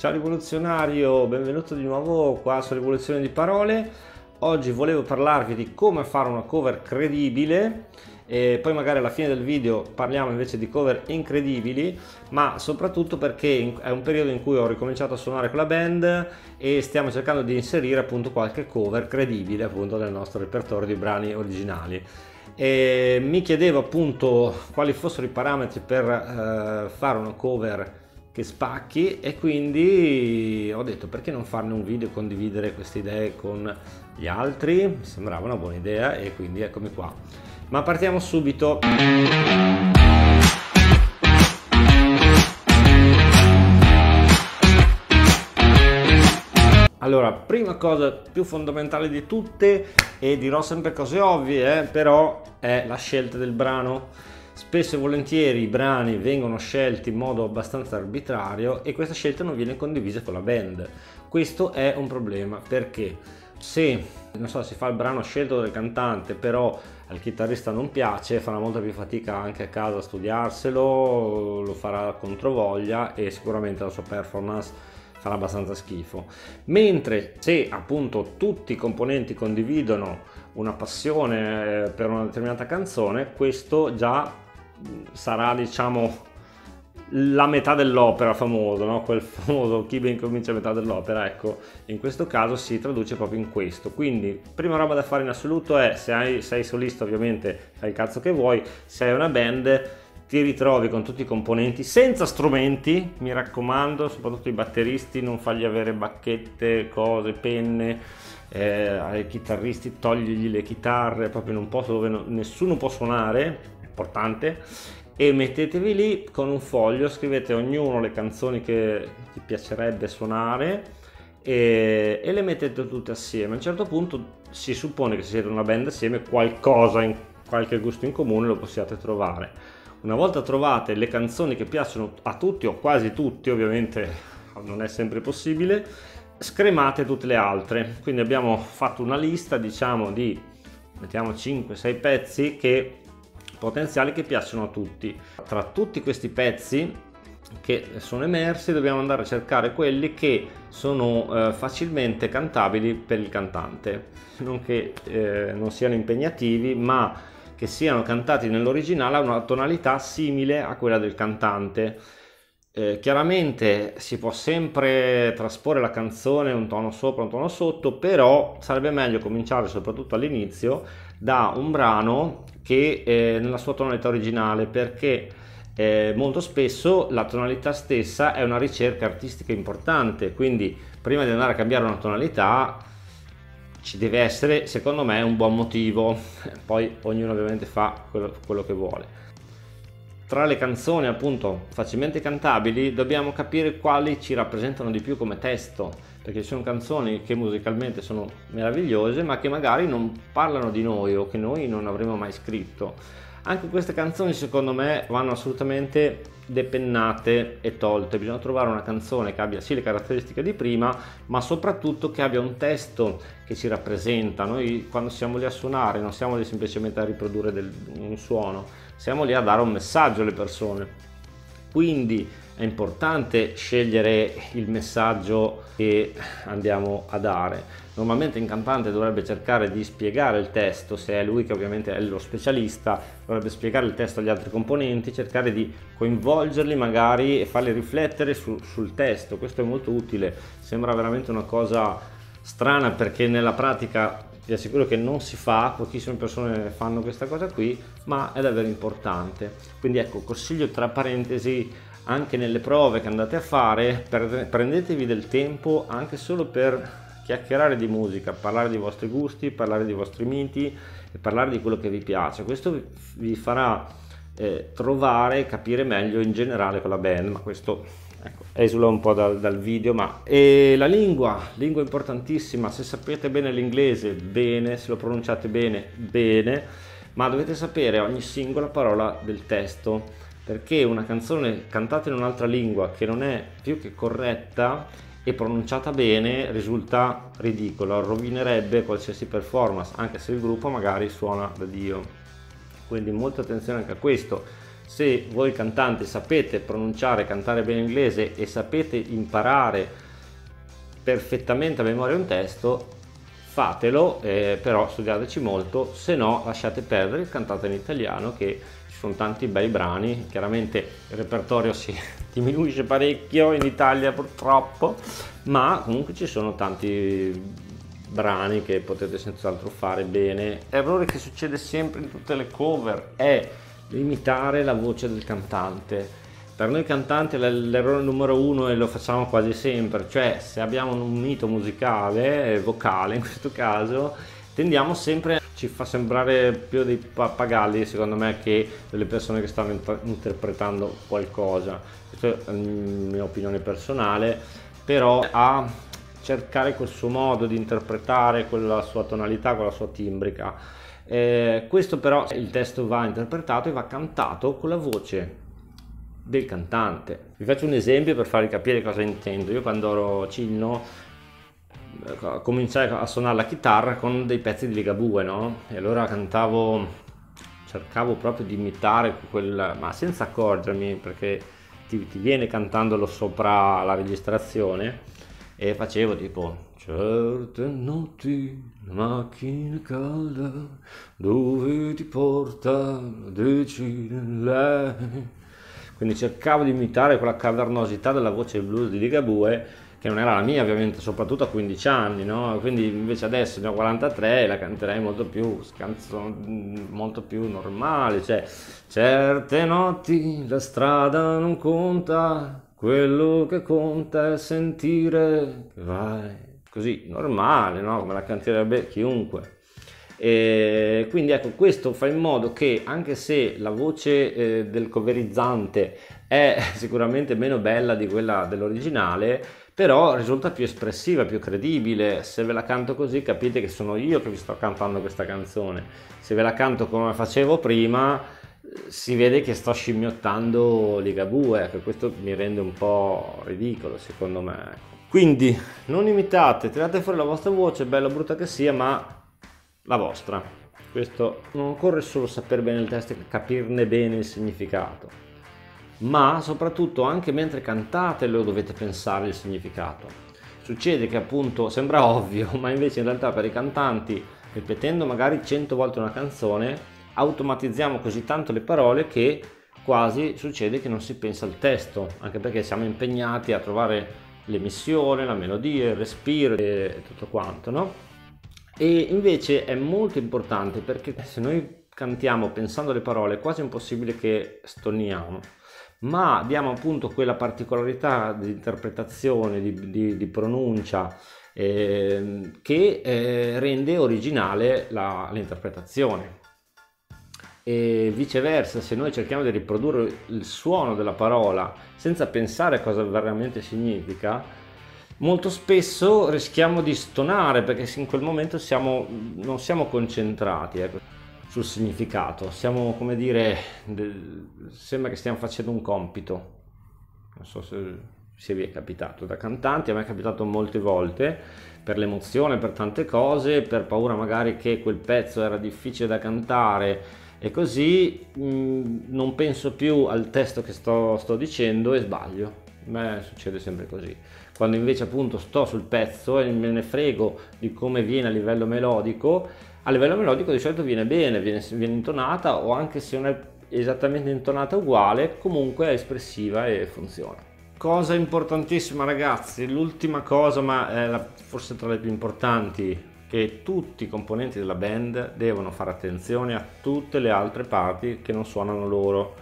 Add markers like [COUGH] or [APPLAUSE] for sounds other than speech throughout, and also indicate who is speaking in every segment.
Speaker 1: Ciao rivoluzionario, benvenuto di nuovo qua su Rivoluzione di Parole. Oggi volevo parlarvi di come fare una cover credibile e poi magari alla fine del video parliamo invece di cover incredibili, ma soprattutto perché è un periodo in cui ho ricominciato a suonare con la band e stiamo cercando di inserire appunto qualche cover credibile appunto nel nostro repertorio di brani originali. E mi chiedevo appunto quali fossero i parametri per eh, fare una cover che spacchi e quindi ho detto perché non farne un video e condividere queste idee con gli altri? Mi sembrava una buona idea e quindi eccomi qua. Ma partiamo subito. Allora, prima cosa più fondamentale di tutte, e dirò sempre cose ovvie, eh, però è la scelta del brano Spesso e volentieri i brani vengono scelti in modo abbastanza arbitrario e questa scelta non viene condivisa con la band. Questo è un problema perché se so, si fa il brano scelto dal cantante, però al chitarrista non piace, farà molta più fatica anche a casa a studiarselo, lo farà controvoglia e sicuramente la sua performance farà abbastanza schifo. Mentre se appunto tutti i componenti condividono una passione eh, per una determinata canzone, questo già sarà diciamo la metà dell'opera famoso, no? quel famoso chi ben comincia a metà dell'opera, ecco, in questo caso si traduce proprio in questo. Quindi, prima roba da fare in assoluto è, se hai, sei solista ovviamente fai il cazzo che vuoi, se hai una band ti ritrovi con tutti i componenti senza strumenti, mi raccomando, soprattutto i batteristi, non fargli avere bacchette, cose, penne, eh, ai chitarristi togligli le chitarre proprio in un posto dove no, nessuno può suonare importante e mettetevi lì con un foglio, scrivete ognuno le canzoni che ti piacerebbe suonare e, e, le mettete tutte assieme. A un certo punto si suppone che siete una band assieme qualcosa, in, qualche gusto in comune lo possiate trovare. Una volta trovate le canzoni che piacciono a tutti o quasi tutti, ovviamente non è sempre possibile, scremate tutte le altre. Quindi abbiamo fatto una lista, diciamo, di mettiamo 5-6 pezzi che potenziali che piacciono a tutti. Tra tutti questi pezzi che sono emersi dobbiamo andare a cercare quelli che sono eh, facilmente cantabili per il cantante, non che eh, non siano impegnativi ma che siano cantati nell'originale a una tonalità simile a quella del cantante. Eh, chiaramente si può sempre trasporre la canzone un tono sopra, un tono sotto, però sarebbe meglio cominciare soprattutto all'inizio da un brano che eh, nella sua tonalità originale perché eh, molto spesso la tonalità stessa è una ricerca artistica importante, quindi prima di andare a cambiare una tonalità ci deve essere secondo me un buon motivo, [LAUGHS] poi ognuno ovviamente fa quello, quello che vuole. Tra le canzoni appunto facilmente cantabili dobbiamo capire quali ci rappresentano di più come testo, perché ci sono canzoni che musicalmente sono meravigliose ma che magari non parlano di noi o che noi non avremmo mai scritto. Anche queste canzoni secondo me vanno assolutamente depennate e tolte, bisogna trovare una canzone che abbia sì le caratteristiche di prima ma soprattutto che abbia un testo che ci rappresenta. Noi quando siamo lì a suonare non siamo lì semplicemente a riprodurre del, un suono, siamo lì a dare un messaggio alle persone. Quindi è importante scegliere il messaggio che andiamo a dare. Normalmente il cantante dovrebbe cercare di spiegare il testo, se è lui che ovviamente è lo specialista, dovrebbe spiegare il testo agli altri componenti, cercare di coinvolgerli magari e farli riflettere su, sul testo. Questo è molto utile, sembra veramente una cosa strana perché nella pratica vi assicuro che non si fa, pochissime persone fanno questa cosa qui, ma è davvero importante. Quindi ecco, consiglio tra parentesi anche nelle prove che andate a fare, prendetevi del tempo anche solo per chiacchierare di musica, parlare dei vostri gusti, parlare dei vostri miti e parlare di quello che vi piace. Questo vi farà eh, trovare capire meglio in generale con la band, ma questo ecco, esula un po' dal, dal video. Ma e la lingua, lingua importantissima, se sapete bene l'inglese, bene, se lo pronunciate bene, bene, ma dovete sapere ogni singola parola del testo perché una canzone cantata in un'altra lingua che non è più che corretta e pronunciata bene risulta ridicola, rovinerebbe qualsiasi performance, anche se il gruppo magari suona da Dio. Quindi molta attenzione anche a questo. se voi cantanti sapete pronunciare, cantare bene inglese e sapete imparare perfettamente a memoria un testo, fatelo, eh, però studiateci molto, se no lasciate perdere, cantate in italiano che sono tanti bei brani, chiaramente il repertorio si [LAUGHS] diminuisce parecchio in Italia purtroppo, ma comunque ci sono tanti brani che potete senz'altro fare bene. Errore che succede sempre in tutte le cover è imitare la voce del cantante. Per noi cantanti l'errore numero uno e lo facciamo quasi sempre, cioè se abbiamo un mito musicale, vocale in questo caso, tendiamo sempre, ci fa sembrare più dei pappagalli secondo me che delle persone che stanno interpretando qualcosa. Questa è la mia opinione personale, però a cercare quel suo modo di interpretare, quella sua tonalità, quella sua timbrica eh, questo però il testo va interpretato e va cantato con la voce del cantante. Vi faccio un esempio per farvi capire cosa intendo. Io quando ero cinno eh, cominciai a suonare la chitarra con dei pezzi di Ligabue, no? E allora cantavo, cercavo proprio di imitare quel, ma senza accorgermi perché ti, ti viene cantandolo sopra la registrazione e facevo tipo certe notti la macchina calda dove ti porta decide lei quindi cercavo di imitare quella cavernosità della voce blues di Ligabue che non era la mia ovviamente soprattutto a 15 anni no? quindi invece adesso ne ho 43 e la canterei molto più molto più normale cioè certe notti la strada non conta quello che conta è sentire vai. Così, normale, no? Come la canterebbe chiunque. E quindi ecco, questo fa in modo che anche se la voce eh, del coverizzante è sicuramente meno bella di quella dell'originale, però risulta più espressiva, più credibile. Se ve la canto così capite che sono io che vi sto cantando questa canzone. Se ve la canto come facevo prima, si vede che sto scimmiottando Ligabue, che questo mi rende un po' ridicolo secondo me. Quindi non imitate, tirate fuori la vostra voce, bella o brutta che sia, ma la vostra. Questo non occorre solo sapere bene il testo e capirne bene il significato, ma soprattutto anche mentre cantate lo dovete pensare il significato. Succede che appunto sembra [LAUGHS] ovvio, ma invece in realtà per i cantanti, ripetendo magari 100 volte una canzone, automatizziamo così tanto le parole che quasi succede che non si pensa al testo, anche perché siamo impegnati a trovare l'emissione, la melodia, il respiro e tutto quanto, no? E invece è molto importante perché se noi cantiamo pensando alle parole è quasi impossibile che stoniamo, ma abbiamo appunto quella particolarità di interpretazione, di, di, di pronuncia eh, che eh, rende originale la, l'interpretazione. E viceversa se noi cerchiamo di riprodurre il suono della parola senza pensare a cosa veramente significa molto spesso rischiamo di stonare perché in quel momento siamo, non siamo concentrati ecco, sul significato siamo come dire sembra che stiamo facendo un compito non so se, se vi è capitato da cantanti a me è capitato molte volte per l'emozione per tante cose per paura magari che quel pezzo era difficile da cantare e così mh, mm, non penso più al testo che sto, sto dicendo e sbaglio. A me succede sempre così. Quando invece appunto sto sul pezzo e me ne frego di come viene a livello melodico, a livello melodico di solito viene bene, viene, viene intonata o anche se non è esattamente intonata uguale, comunque è espressiva e funziona. Cosa importantissima ragazzi, l'ultima cosa ma la, forse tra le più importanti che tutti i componenti della band devono fare attenzione a tutte le altre parti che non suonano loro.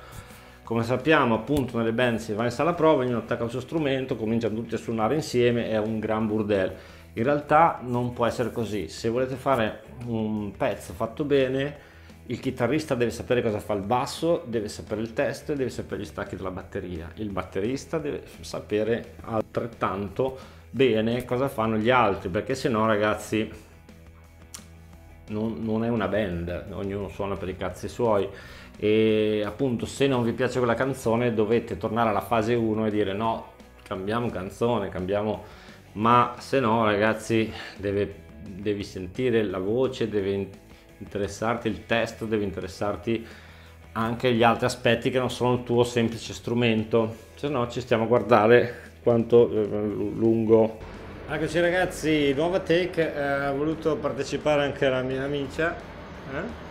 Speaker 1: Come sappiamo appunto nelle band si va in sala prova, ognuno attacca il suo strumento, cominciano tutti a suonare insieme, è un gran burdel. In realtà non può essere così, se volete fare un pezzo fatto bene il chitarrista deve sapere cosa fa il basso, deve sapere il testo e deve sapere gli stacchi della batteria. Il batterista deve sapere altrettanto bene cosa fanno gli altri, perché se no ragazzi non, non, è una band, ognuno suona per i cazzi suoi e appunto se non vi piace quella canzone dovete tornare alla fase 1 e dire no, cambiamo canzone, cambiamo, ma se no ragazzi deve, devi sentire la voce, deve interessarti il testo, deve interessarti anche gli altri aspetti che non sono il tuo semplice strumento, se no ci stiamo a guardare quanto eh, lungo. Eccoci ragazzi, nuova take, eh, ha voluto partecipare anche la mia amica, eh?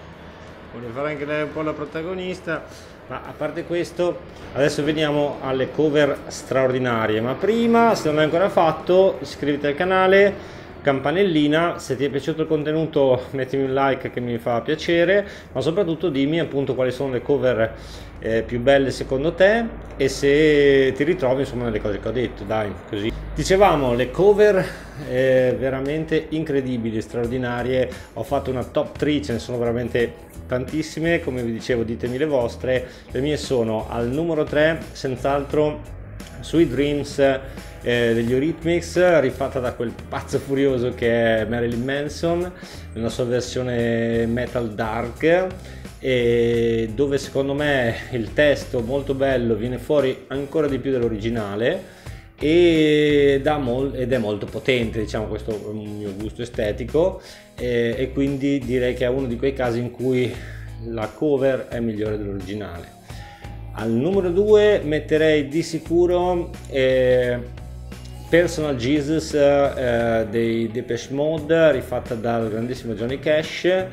Speaker 1: vuole fare anche lei un po' la protagonista, ma a parte questo adesso veniamo alle cover straordinarie, ma prima se non l'hai ancora fatto iscriviti al canale, campanellina, se ti è piaciuto il contenuto mettimi un like che mi fa piacere, ma soprattutto dimmi appunto quali sono le cover eh, più belle secondo te e se ti ritrovi insomma nelle cose che ho detto, dai, così. Dicevamo le cover eh, veramente incredibili, straordinarie, ho fatto una top 3, ce ne sono veramente tantissime, come vi dicevo ditemi le vostre, le mie sono al numero 3 senz'altro Sweet Dreams eh, degli Eurythmics rifatta da quel pazzo furioso che è Marilyn Manson nella sua versione metal dark. E dove secondo me il testo molto bello viene fuori ancora di più dell'originale ed è molto potente diciamo questo è un mio gusto estetico. E quindi direi che è uno di quei casi in cui la cover è migliore dell'originale al numero 2 metterei di sicuro eh, Personal Jesus eh, dei Depeche Mode rifatta dal grandissimo Johnny Cash.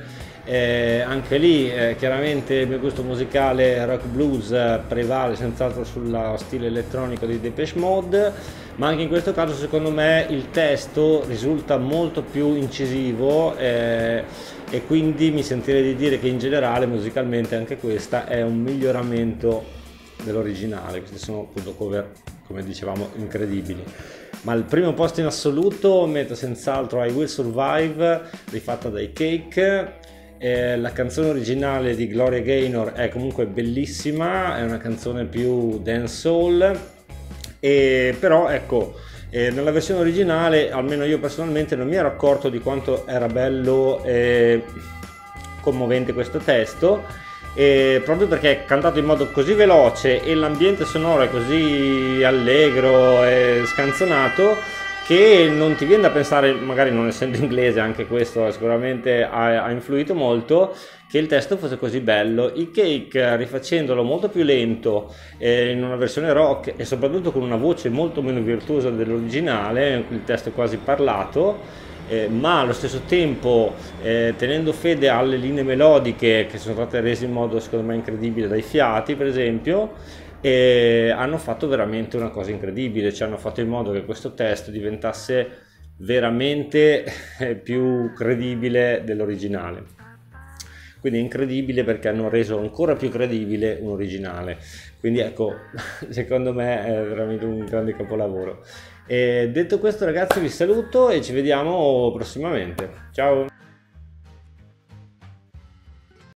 Speaker 1: Eh, anche lì eh, chiaramente il mio gusto musicale rock blues eh, prevale senz'altro sullo stile elettronico di Depeche Mode ma anche in questo caso secondo me il testo risulta molto più incisivo eh, e quindi mi sentirei di dire che in generale musicalmente anche questa è un miglioramento dell'originale. Queste sono appunto cover come dicevamo incredibili. Ma al primo posto in assoluto metto senz'altro I Will Survive rifatta dai Cake. Eh, la canzone originale di Gloria Gaynor è comunque bellissima è una canzone più dance soul e però ecco eh, nella versione originale, almeno io personalmente, non mi ero accorto di quanto era bello e commovente questo testo. E proprio perché è cantato in modo così veloce e l'ambiente sonoro è così allegro e scanzonato che non ti viene da pensare, magari non essendo [LAUGHS] inglese, anche questo sicuramente ha, ha, influito molto, che il testo fosse così bello. I cake, rifacendolo molto più lento, eh, in una versione rock e soprattutto con una voce molto meno virtuosa dell'originale, il testo quasi parlato, eh, ma allo stesso tempo eh, tenendo fede alle linee melodiche che sono state rese in modo secondo me incredibile dai fiati, per esempio e hanno fatto veramente una cosa incredibile, cioè hanno fatto in modo che questo testo diventasse veramente più credibile dell'originale. Quindi è incredibile perché hanno reso ancora più credibile un originale. Quindi ecco, [LAUGHS] secondo me è veramente un grande capolavoro. E detto questo ragazzi vi saluto e ci vediamo prossimamente. Ciao!